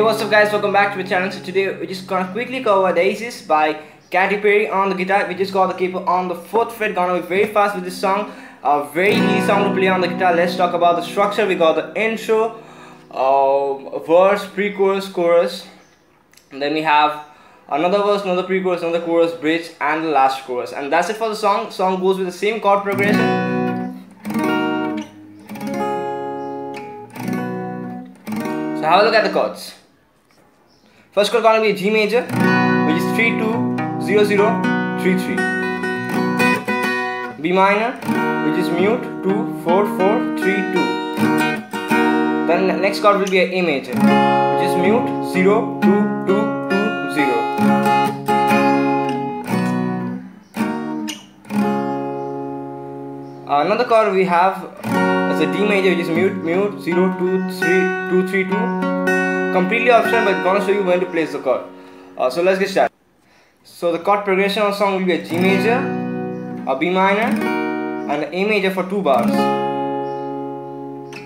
what's up guys? Welcome back to my channel. So today we're just gonna quickly cover the Daisies by Katy Perry on the guitar. We just got the capo on the 4th fret gonna be very fast with this song. A very easy song to play on the guitar. Let's talk about the structure. We got the intro uh, verse pre-chorus chorus. And then we have another verse another pre-chorus another chorus bridge and the last chorus. And that's it for the song. Song goes with the same chord progression. So have a look at the chords. First chord gonna be a G major, which is 3 2 0 0 3 3. B minor, which is mute 2 4 4 3 2. Then the next chord will be a A major, which is mute 0 2 2 2 0. Another chord we have as a D major which is mute mute 0 2 3 2 3 2 completely optional but gonna show you when to place the chord uh, so let's get started. So the chord progression of song will be a G major a B minor and an A major for two bars.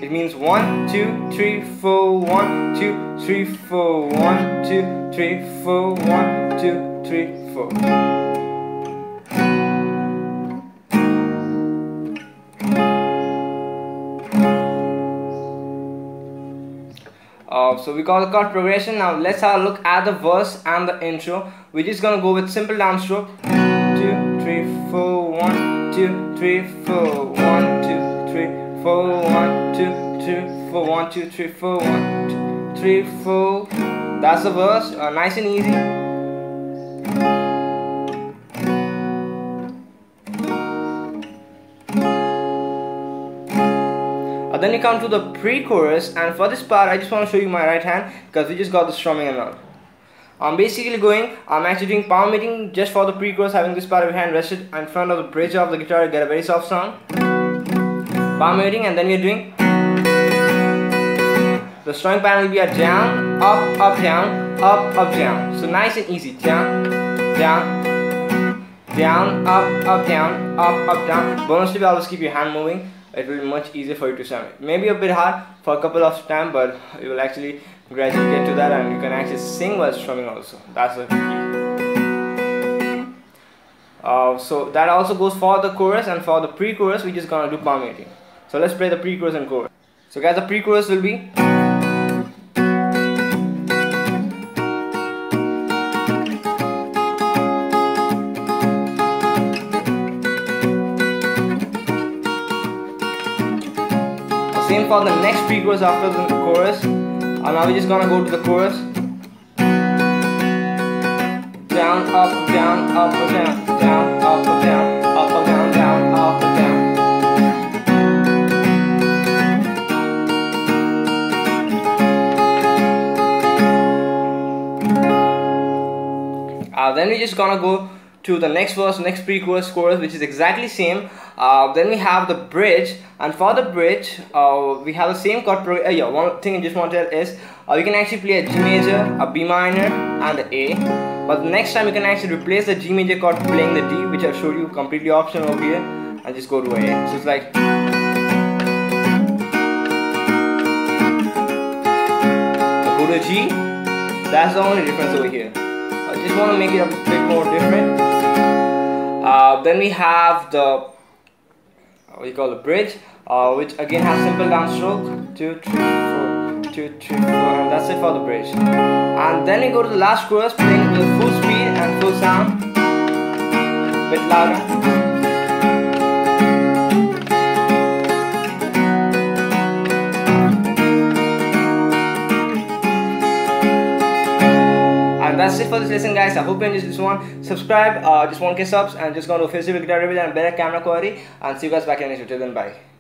It means 1 2 3 4 1 2 3 4 1 2 3 4 1 2 3 4 Uh, so we got the chord progression. Now let's have a look at the verse and the intro. We're just gonna go with simple downstroke. Two, three, four, one, two, three, four, one, two, three, four, one, two, three, four, one, two, three, four, one, two, three, four. That's the verse. Uh, nice and easy. Then you come to the pre-chorus and for this part I just want to show you my right hand because we just got the strumming and. I'm basically going, I'm actually doing palm muting just for the pre-chorus having this part of your hand rested in front of the bridge of the guitar to get a very soft sound. Palm muting and then we're doing the strumming pattern will be a down, up, up, down, up, up, down. So nice and easy. Down, down, down, up, up, down, up, up, down. Bonus tip, always keep your hand moving it will be much easier for you to it. Maybe a bit hard for a couple of time, but you will actually gradually get to that and you can actually sing while strumming also. That's the key. Uh, so that also goes for the chorus and for the pre-chorus we're just gonna do palm muting. So let's play the pre-chorus and chorus. So guys the pre-chorus will be Same for the next pre-chorus after the chorus. And now we're just gonna go to the chorus. Down, up, down, up, down, down, up, down, up, down, down, up, down. Uh, then we're just gonna go to the next verse, next pre-chorus, chorus, which is exactly same. Uh, then we have the bridge, and for the bridge, uh, we have the same chord progression. Uh, yeah, one thing I just want to tell is uh, you can actually play a G major, a B minor, and the A. But the next time you can actually replace the G major chord playing the D, which I showed you completely optional over here, and just go to A. So it's like. G. That's the only difference over here. I just want to make it a bit more different. Uh, then we have the you call the bridge, uh, which again has simple downstroke. Two, three, four, two, three, four, and that's it for the bridge. And then you go to the last chorus, playing with full speed and full sound, a bit louder. That's it for this lesson guys. I hope you enjoyed this one. Subscribe uh, just 1k subs and just go to Facebook guitar review and better camera quality. And see you guys back in the next video. Then bye